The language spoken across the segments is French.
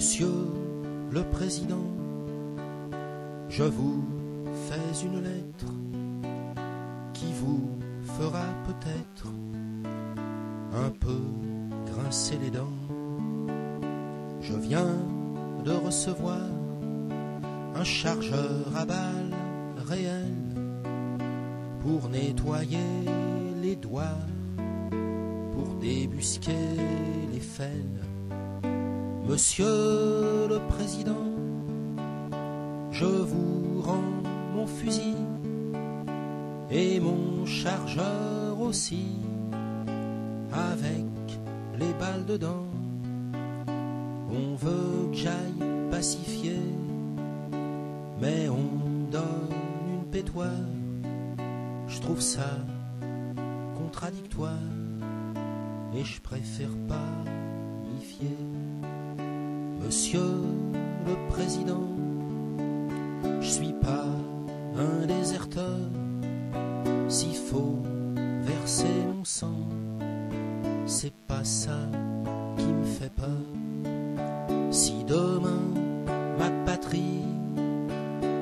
Monsieur le Président, je vous fais une lettre qui vous fera peut-être un peu grincer les dents. Je viens de recevoir un chargeur à balles réel pour nettoyer les doigts, débusquer les fêles. Monsieur le Président, je vous rends mon fusil et mon chargeur aussi, avec les balles dedans. On veut que j'aille pacifier, mais on donne une pétoire. Je trouve ça contradictoire et je préfère pas m'y fier. Monsieur le Président, je suis pas un déserteur. S'il faut verser mon sang, c'est pas ça qui me fait peur. Si demain ma patrie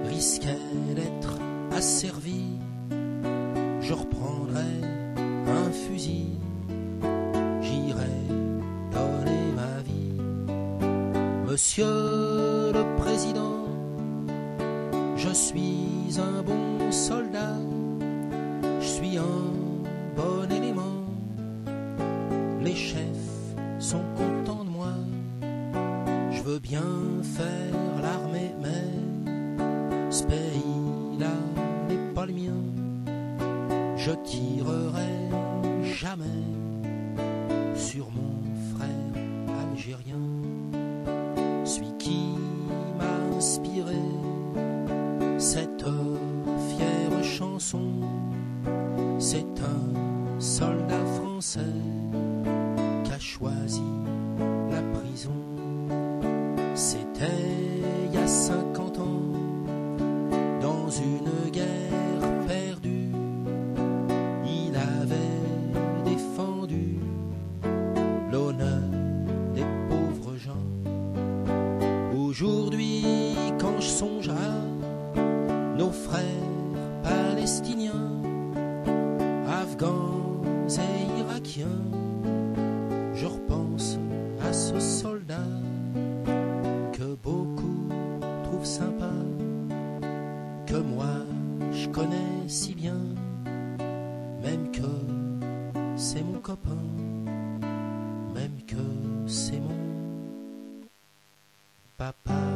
risquait d'être asservie, je reprendrais un fusil, Monsieur le Président, je suis un bon soldat, je suis un bon élément. Les chefs sont contents de moi, je veux bien faire l'armée, mais ce pays-là n'est pas le mien. Je tirerai jamais sur mon frère algérien, inspiré cette fière chanson. C'est un soldat français qui a choisi la prison. C'était il y a 50 ans, dans une guerre perdue. Il avait défendu l'honneur des pauvres gens. Aujourd'hui, frères palestiniens, afghans et irakiens, je repense à ce soldat que beaucoup trouvent sympa, que moi je connais si bien, même que c'est mon copain, même que c'est mon papa.